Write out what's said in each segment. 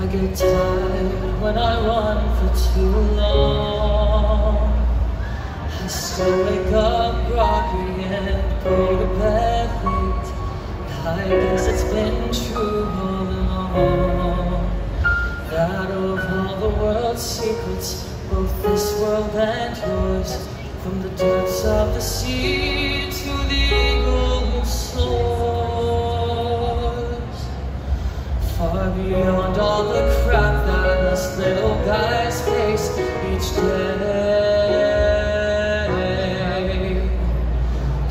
I get tired when I run for too long. I still wake up groggy and go to bed late. I guess it's been true all along that of all the world's secrets, both this world and yours, from the depths of the sea to the eagle who beyond all the crap that us little guys face each day.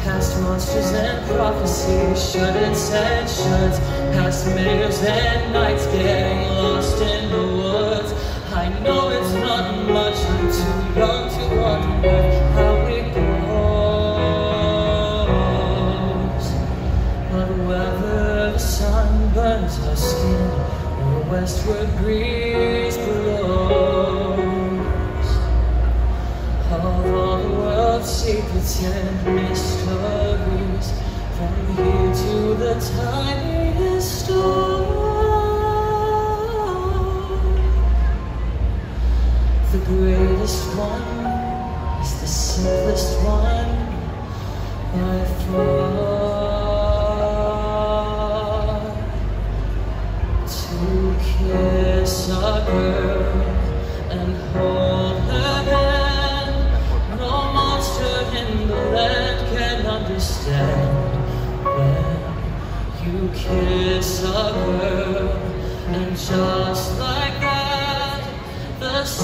Past monsters and prophecies, shouldn'ts and shoulds, past mayors and nights westward breeze blows, of all the world's secrets and mysteries, from here to the tiniest star. The greatest one is the simplest one by far.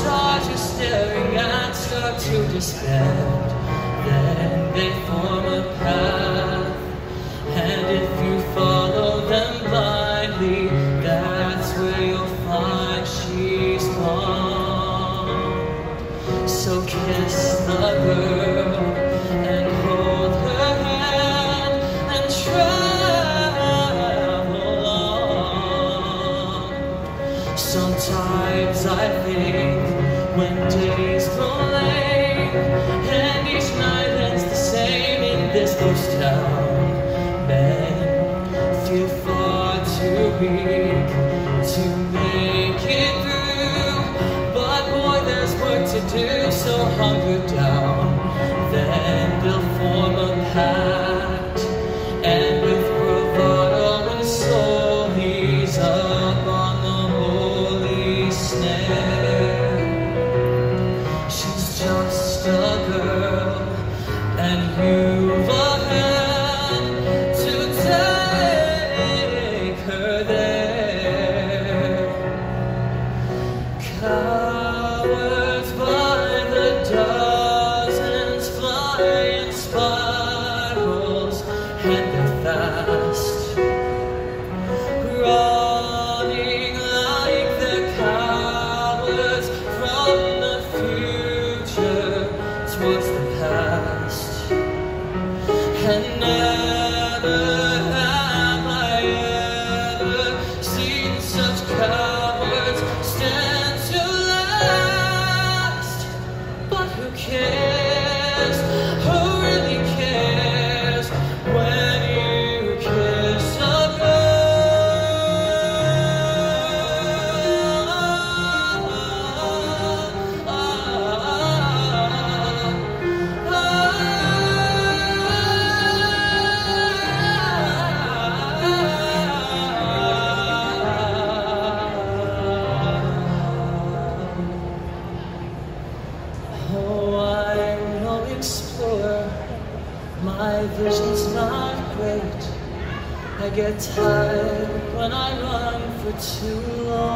Stars you're staring at start to disband. Then they form a path, and if you follow them blindly, that's where you'll find she's gone. So kiss the girl and hold her hand and on. Sometimes I think when days grow late and each night ends the same in this ghost town, men feel far too weak to make it through. But boy, there's work to do, so hunker down. In My vision's not great. I get tired when I run for too long.